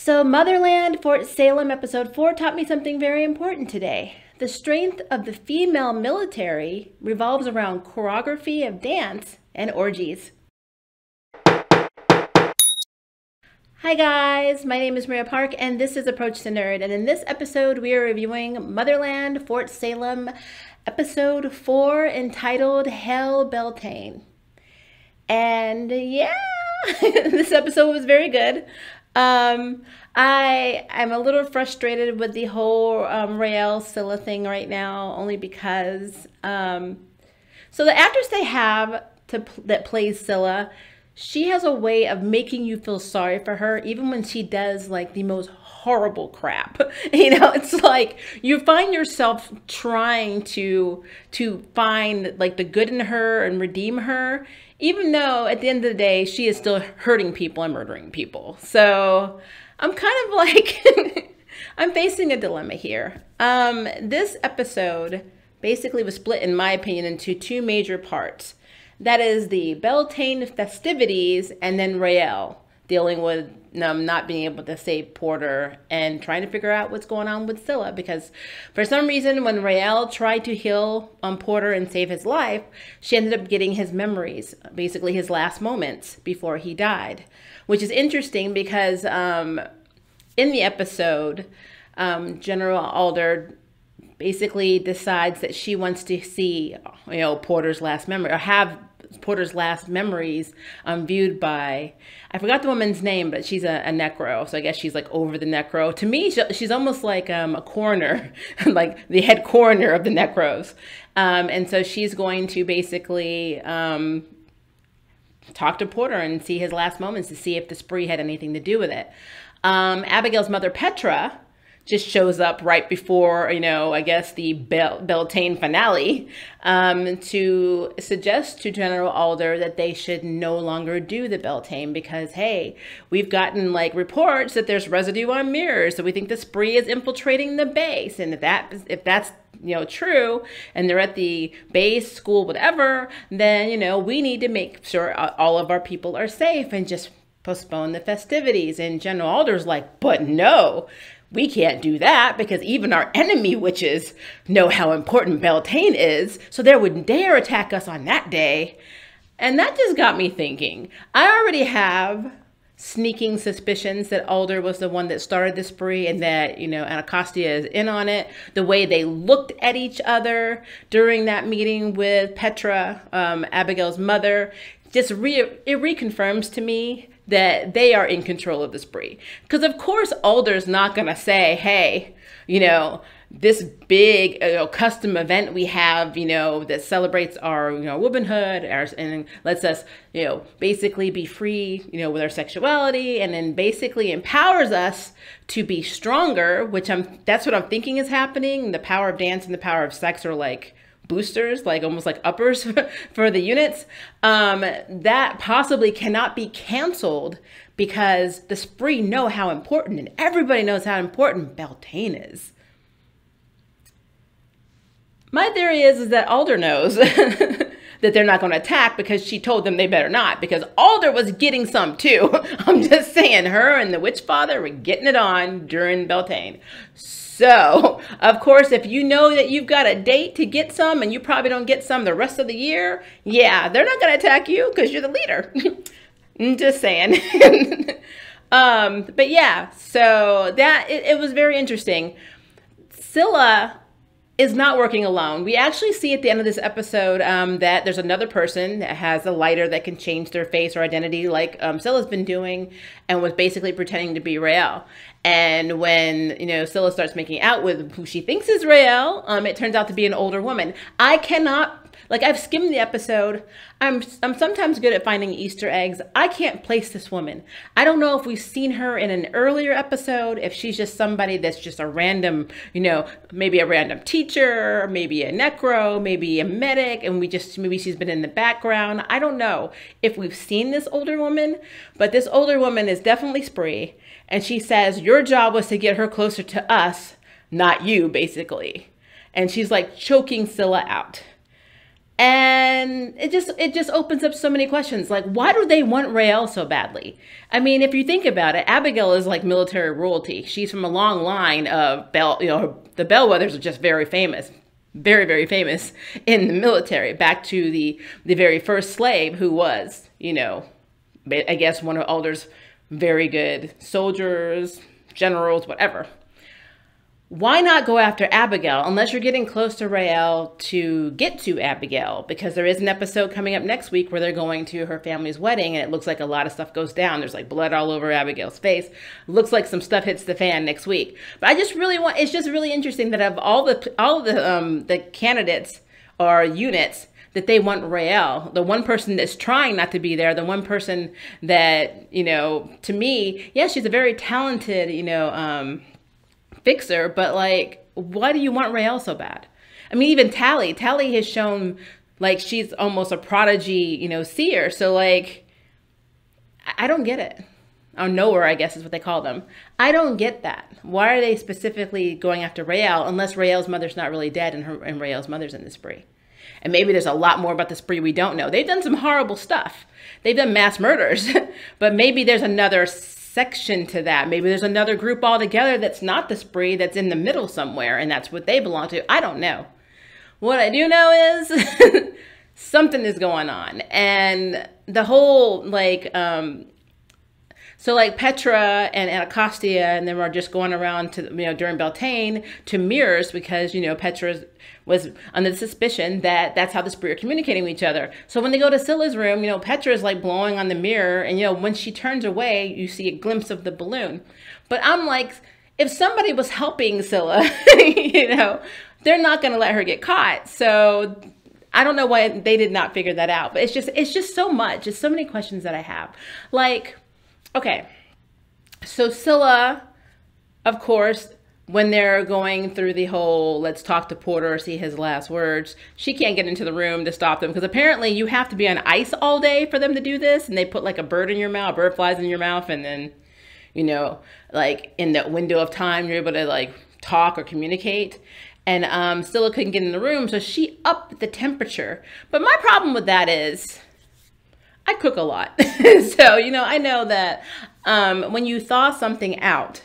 So, Motherland Fort Salem episode 4 taught me something very important today. The strength of the female military revolves around choreography of dance and orgies. Hi guys, my name is Maria Park and this is Approach The Nerd. And in this episode, we are reviewing Motherland Fort Salem, episode 4, entitled Hail Beltane. And yeah, this episode was very good. Um, I I'm a little frustrated with the whole um, Scylla thing right now, only because um, so the actress they have to that plays Scylla, she has a way of making you feel sorry for her, even when she does like the most horrible crap. You know, it's like you find yourself trying to to find like the good in her and redeem her even though at the end of the day, she is still hurting people and murdering people. So I'm kind of like, I'm facing a dilemma here. Um, this episode basically was split, in my opinion, into two major parts. That is the Beltane festivities and then Raelle dealing with um, not being able to save Porter and trying to figure out what's going on with Scylla because for some reason when Raelle tried to heal um, Porter and save his life, she ended up getting his memories, basically his last moments before he died, which is interesting because um, in the episode, um, General Alder basically decides that she wants to see, you know, Porter's last memory or have Porter's last memories um, viewed by, I forgot the woman's name, but she's a, a necro. So I guess she's like over the necro. To me, she, she's almost like um, a coroner, like the head coroner of the necros. Um, and so she's going to basically um, talk to Porter and see his last moments to see if the spree had anything to do with it. Um, Abigail's mother, Petra, just shows up right before, you know, I guess the Bel- Beltane finale um, to suggest to General Alder that they should no longer do the Beltane because, hey, we've gotten like reports that there's residue on mirrors, so we think the spree is infiltrating the base, and if that if that's you know true and they're at the base school whatever then you know we need to make sure all of our people are safe and just postpone the festivities. And general alder's like but no we can't do that because even our enemy witches know how important Beltane is, so they wouldn't dare attack us on that day. And that just got me thinking. I already have sneaking suspicions that Alder was the one that started the spree and that, you know, Anacostia is in on it. The way they looked at each other during that meeting with Petra, um, Abigail's mother, just re- it reconfirms to me that they are in control of the spree. Because of course, Alder's not gonna say, "Hey, you know, this big you know, custom event we have, you know, that celebrates our, you know, womanhood our, and lets us, you know, basically be free, you know, with our sexuality, and then basically empowers us to be stronger. Which I'm, that's what I'm thinking is happening. The power of dance and the power of sex are like boosters, like almost like uppers for the units, um, that possibly cannot be canceled because the spree know how important and everybody knows how important Beltane is. My theory is, is that Alder knows that they're not going to attack because she told them they better not because Alder was getting some too. I'm just saying her and the witch father were getting it on during Beltane. So, of course, if you know that you've got a date to get some and you probably don't get some the rest of the year, yeah, they're not going to attack you because you're the leader. Just saying. um, but yeah, so that it, it was very interesting. Scylla is not working alone. We actually see at the end of this episode um, that there's another person that has a lighter that can change their face or identity, like um, Scylla's been doing, and was basically pretending to be Raelle. And when you know Scylla starts making out with who she thinks is Raelle, um, it turns out to be an older woman. I cannot like I've skimmed the episode. I'm I'm sometimes good at finding Easter eggs. I can't place this woman. I don't know if we've seen her in an earlier episode, if she's just somebody that's just a random, you know, maybe a random teacher, maybe a necro, maybe a medic, and we just maybe she's been in the background. I don't know if we've seen this older woman, but this older woman is definitely Spree, and she says your job was to get her closer to us, not you, basically. And she's like choking Scylla out. And it just it just opens up so many questions. Like why do they want Raelle so badly? I mean if you think about it abigail is like military royalty. She's from a long line of bell you know the Bellweathers are just very famous very very famous in the military back to the the very first slave who was you know i guess one of alder's very good soldiers generals whatever why not go after Abigail unless you're getting close to Raelle to get to Abigail? Because there is an episode coming up next week where they're going to her family's wedding and it looks like a lot of stuff goes down. There's like blood all over Abigail's face. Looks like some stuff hits the fan next week. But I just really want it's just really interesting that of all the all the um the candidates or units that they want Raelle, the one person that's trying not to be there, the one person that, you know, to me, yeah, she's a very talented, you know, um fixer, but like, why do you want Raelle so bad? I mean, even Tally, Tally has shown like she's almost a prodigy, you know, seer. So like, I don't get it. Or knower, I guess is what they call them. I don't get that. Why are they specifically going after Raelle unless Raelle's mother's not really dead and her and Raelle's mother's in the spree? And maybe there's a lot more about the spree we don't know. They've done some horrible stuff. They've done mass murders, but maybe there's another section to that. Maybe there's another group altogether that's not the spree that's in the middle somewhere and that's what they belong to. I don't know. What I do know is something is going on. And the whole like um so like Petra and Anacostia and them are just going around to you know during Beltane to mirrors because you know Petra was under the suspicion that that's how the spree are communicating with each other. So when they go to Scylla's room, you know Petra is like blowing on the mirror, and you know when she turns away, you see a glimpse of the balloon. But I'm like, if somebody was helping Scylla, you know, they're not going to let her get caught. So I don't know why they did not figure that out. But it's just it's just so much. It's so many questions that I have. Like Okay, so Scylla, of course, when they're going through the whole let's talk to Porter, see his last words, she can't get into the room to stop them because apparently you have to be on ice all day for them to do this. And they put like a bird in your mouth, bird flies in your mouth, and then, you know, like in that window of time, you're able to like talk or communicate. And um, Scylla couldn't get in the room, so she upped the temperature. But my problem with that is I cook a lot. so, you know, I know that um, when you thaw something out,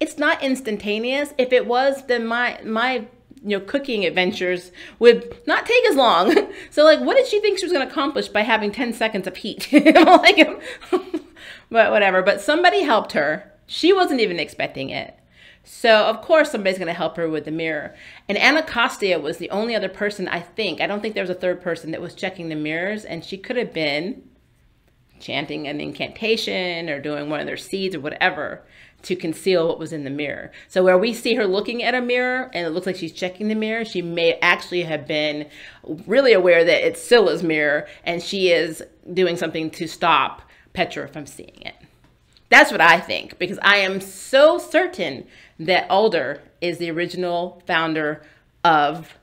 it's not instantaneous. If it was, then my, my, you know, cooking adventures would not take as long. so like, what did she think she was going to accomplish by having 10 seconds of heat? like, but whatever. But somebody helped her. She wasn't even expecting it. So of course somebody's going to help her with the mirror. And Anacostia was the only other person I think. I don't think there was a third person that was checking the mirrors, and she could have been chanting an incantation or doing one of their seeds or whatever to conceal what was in the mirror. So where we see her looking at a mirror and it looks like she's checking the mirror, she may actually have been really aware that it's Scylla's mirror and she is doing something to stop Petra from seeing it. That's what I think because I am so certain that Alder is the original founder of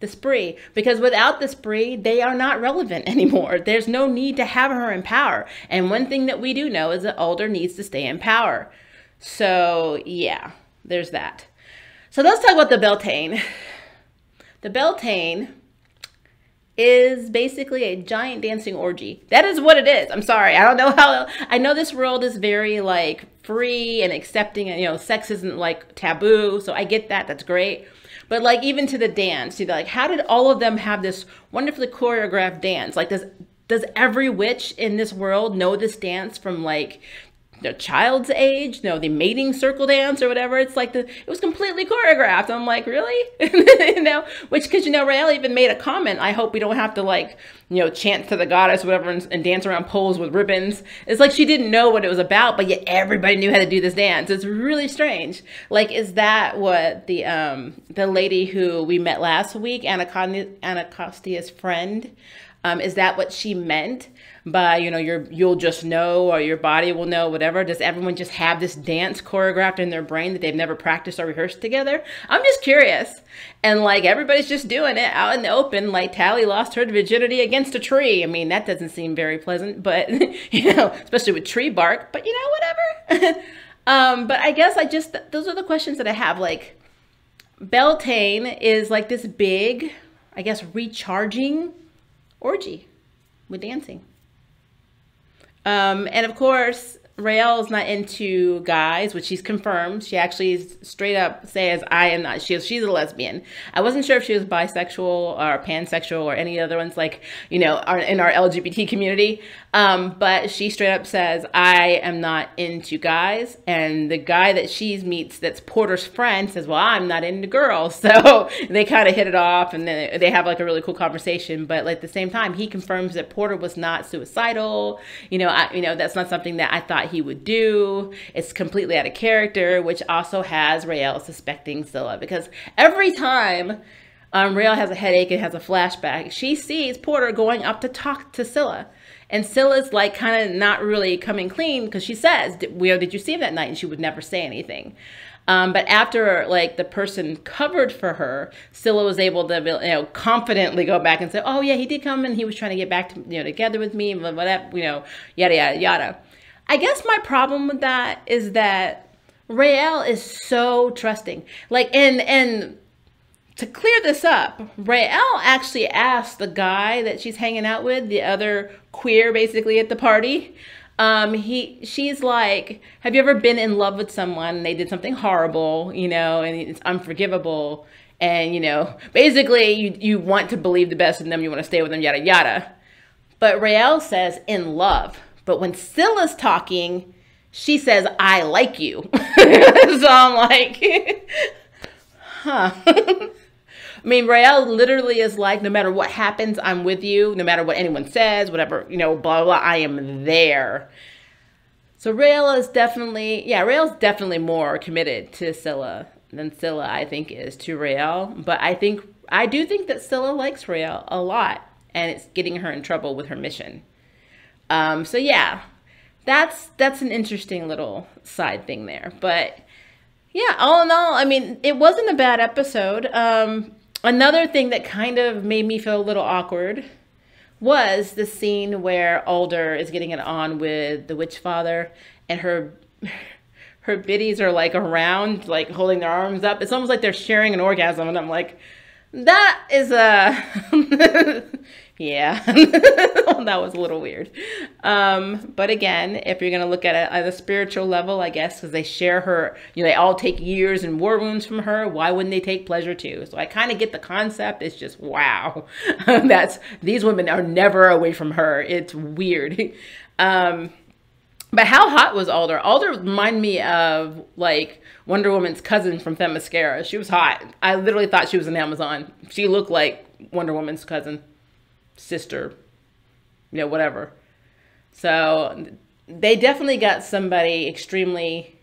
the spree. Because without the spree they are not relevant anymore. There's no need to have her in power. And one thing that we do know is that Alder needs to stay in power. So yeah there's that. So let's talk about the beltane. The beltane is basically a giant dancing orgy. That is what it is. I'm sorry. I don't know how I know this world is very like free and accepting and you know, sex isn't like taboo. So I get that. That's great. But like even to the dance, you know, like how did all of them have this wonderfully choreographed dance? Like does does every witch in this world know this dance from like the child's age, you know, the mating circle dance or whatever. It's like the it was completely choreographed. I'm like, really? you know, which because you know, Raelle even made a comment. I hope we don't have to like, you know, chant to the goddess, whatever, and, and, dance around poles with ribbons. It's like she didn't know what it was about, but yet everybody knew how to do this dance. It's really strange. Like, is that what the um the lady who we met last week, Anacostia's friend? Um, is that what she meant by you know your you'll just know or your body will know whatever? Does everyone just have this dance choreographed in their brain that they've never practiced or rehearsed together? I'm just curious. And like everybody's just doing it out in the open. Like Tally lost her virginity against a tree. I mean that doesn't seem very pleasant, but you know, especially with tree bark. But you know whatever. um, but I guess I just those are the questions that I have. Like Beltane is like this big I guess, recharging orgy with dancing. Um, and of course, Raelle's not into guys, which she's confirmed. She actually straight up says, "I am not." She she's a lesbian. I wasn't sure if she was bisexual or pansexual or any other ones like you know in our LGBT community. Um, but she straight up says, "I am not into guys." And the guy that she meets, that's Porter's friend, says, "Well, I'm not into girls." So they kind of hit it off, and then they have like a really cool conversation. But like, at the same time, he confirms that Porter was not suicidal. You know, I, you know that's not something that I thought he would do. It's completely out of character, which also has Raelle suspecting Scylla because every time. Um, Raelle has a headache and has a flashback. She sees Porter going up to talk to Scylla. And Scylla's like kind of not really coming clean because she says, did, did you see him that night? And she would never say anything. Um, but after like the person covered for her, Scylla was able to you know confidently go back and say, "Oh yeah, he did come and he was trying to get back to you know together with me, and whatever you know, yada yada yada." I guess my problem with that is that Raelle is so trusting, like and and to clear this up, Raelle actually asked the guy that she's hanging out with, the other queer basically at the party, um, he she's like, Have you ever been in love with someone and they did something horrible, you know, and it's unforgivable, and you know, basically you you want to believe the best in them, you want to stay with them, yada yada. But Raelle says in love. But when Scylla's talking, she says, I like you. so I'm like, huh. I mean, Raelle literally is like, no matter what happens, I'm with you. No matter what anyone says, whatever, you know, blah, blah, I am there. So Raelle is definitely, yeah, Raelle's definitely more committed to Scylla than Scylla, I think, is to Raelle. But I think, I do think that Scylla likes Raelle a lot. And it's getting her in trouble with her mission. Um, so yeah, that's, that's an interesting little side thing there. But yeah, all in all, I mean, it wasn't a bad episode. Um, Another thing that kind of made me feel a little awkward was the scene where Alder is getting it on with the witch father and her her biddies are like around like holding their arms up. It's almost like they're sharing an orgasm and I'm like that is a Yeah, that was a little weird. Um, but again, if you're going to look at it at a spiritual level, I guess, because they share her, you know, they all take years and war wounds from her, why wouldn't they take pleasure too? So I kind of get the concept. It's just, wow, that's, these women are never away from her. It's weird. Um, but how hot was Alder? Alder reminded me of like Wonder Woman's cousin from Themyscira. She was hot. I literally thought she was an Amazon. She looked like Wonder Woman's cousin sister, you know, whatever. So they definitely got somebody extremely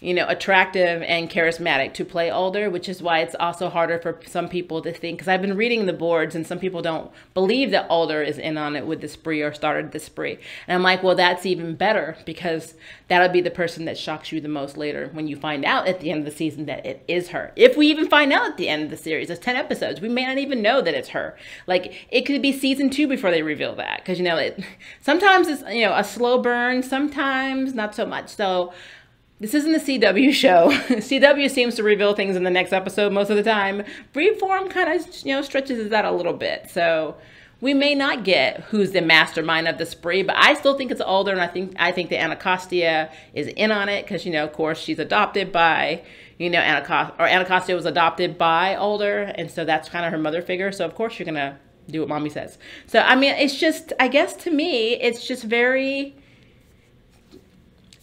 you know, attractive and charismatic to play Alder, which is why it's also harder for some people to think. Because I've been reading the boards, and some people don't believe that Alder is in on it with the spree or started the spree. And I'm like, well, that's even better because that'll be the person that shocks you the most later when you find out at the end of the season that it is her. If we even find out at the end of the series, it's 10 episodes, we may not even know that it's her. Like, it could be season two before they reveal that. Because, you know, it, sometimes it's, you know, a slow burn, sometimes not so much. So, this isn't the CW show. CW seems to reveal things in the next episode most of the time. Freeform kind of, you know, stretches that a little bit. So we may not get who's the mastermind of the spree, but I still think it's Alder, and I think I think that Anacostia is in on it because you know, of course, she's adopted by you know Anacostia, or Anacostia was adopted by Alder, and so that's kind of her mother figure. So of course, you're gonna do what mommy says. So I mean, it's just I guess to me, it's just very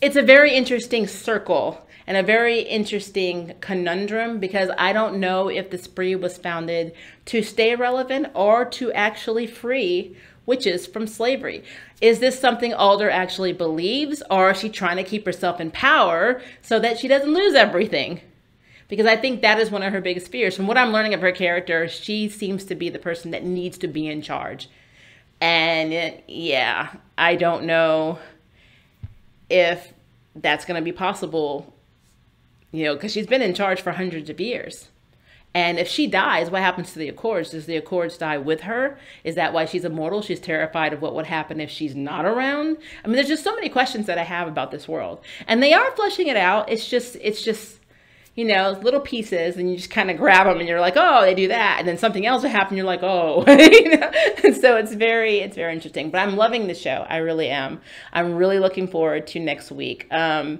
it's a very interesting circle and a very interesting conundrum because I don't know if the spree was founded to stay relevant or to actually free witches from slavery. Is this something Alder actually believes or is she trying to keep herself in power so that she doesn't lose everything? Because I think that is one of her biggest fears. From what I'm learning of her character, she seems to be the person that needs to be in charge. And it, yeah, I don't know if that's going to be possible, you know, because she's been in charge for hundreds of years. And if she dies, what happens to the Accords? Does the Accords die with her? Is that why she's immortal? She's terrified of what would happen if she's not around? I mean, there's just so many questions that I have about this world. And they are fleshing it out. It's just, it's just, you know, little pieces, and you just kind of grab them, and you're like, oh, they do that, and then something else will happen. You're like, oh, you know? and so it's very, it's very interesting. But I'm loving the show. I really am. I'm really looking forward to next week. Um,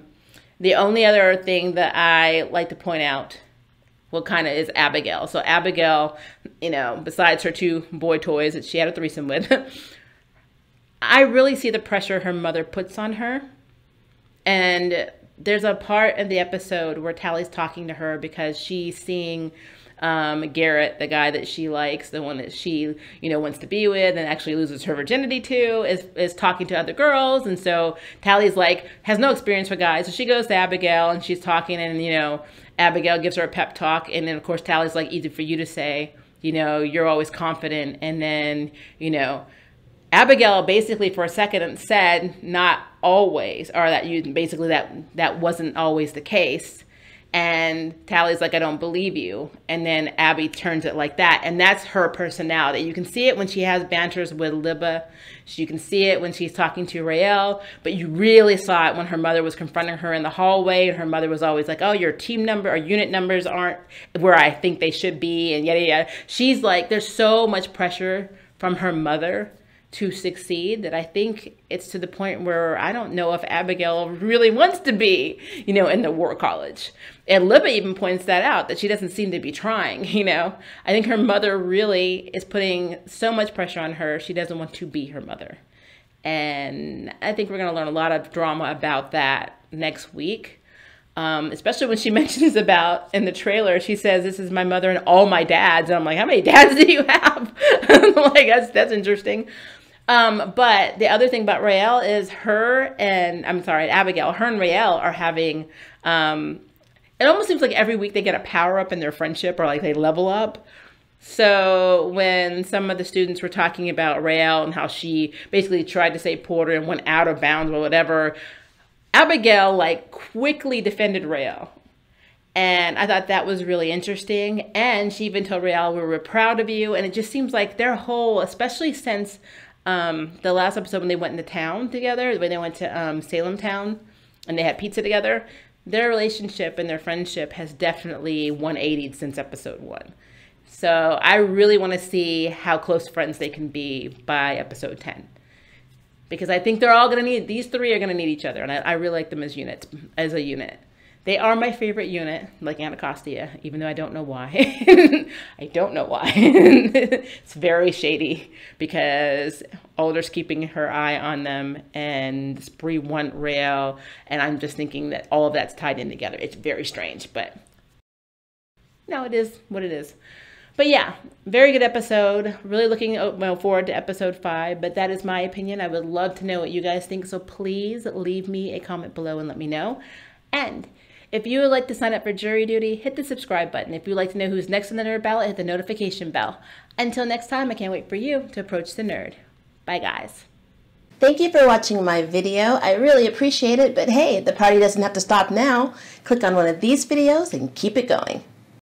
the only other thing that I like to point out, well, kind of is Abigail. So Abigail, you know, besides her two boy toys that she had a threesome with, I really see the pressure her mother puts on her. And there's a part of the episode where Tally's talking to her because she's seeing um, Garrett, the guy that she likes, the one that she, you know, wants to be with and actually loses her virginity to, is, is talking to other girls. And so Tally's like, has no experience with guys. So she goes to Abigail and she's talking and, you know, Abigail gives her a pep talk. And then, of course, Tally's like, easy for you to say, you know, you're always confident. And then, you know, Abigail basically for a second said not always, or that you basically that that wasn't always the case. And Tally's like, I don't believe you. And then Abby turns it like that. And that's her personality. You can see it when she has banters with Libba. You can see it when she's talking to Raelle. But you really saw it when her mother was confronting her in the hallway. And her mother was always like, oh, your team number or unit numbers aren't where I think they should be. And yada, yada. She's like, there's so much pressure from her mother to succeed that I think it's to the point where I don't know if Abigail really wants to be, you know, in the war college. And Libba even points that out that she doesn't seem to be trying, you know. I think her mother really is putting so much pressure on her. She doesn't want to be her mother. And I think we're going to learn a lot of drama about that next week. Um, especially when she mentions about in the trailer, she says, "This is my mother and all my dads." And I'm like, "How many dads do you have?" like that's that's interesting. Um, but the other thing about Raelle is her and I'm sorry, Abigail, her and Raelle are having um, it almost seems like every week they get a power up in their friendship or like they level up. So when some of the students were talking about Raelle and how she basically tried to say Porter and went out of bounds or whatever, Abigail like quickly defended Raelle. And I thought that was really interesting. And she even told Raelle, we were proud of you. And it just seems like their whole, especially since um, the last episode when they went into town together, when they went to um, Salem Town and they had pizza together, their relationship and their friendship has definitely 180 since episode one. So I really want to see how close friends they can be by episode 10. Because I think they're all going to need, these three are going to need each other. And I, I really like them as units, as a unit. They are my favorite unit, like Anacostia, even though I don't know why. I don't know why. it's very shady because Alder's keeping her eye on them and Spree want Raelle, and I'm just thinking that all of that's tied in together. It's very strange, but no, it is what it is. But yeah, very good episode. Really looking oh, well, forward to episode five. But that is my opinion. I would love to know what you guys think. So please leave me a comment below and let me know. And if you would like to sign up for jury duty, hit the subscribe button. If you'd like to know who's next on the nerd ballot, hit the notification bell. Until next time, I can't wait for you to approach the nerd. Bye, guys. Thank you for watching my video. I really appreciate it, but hey, the party doesn't have to stop now. Click on one of these videos and keep it going.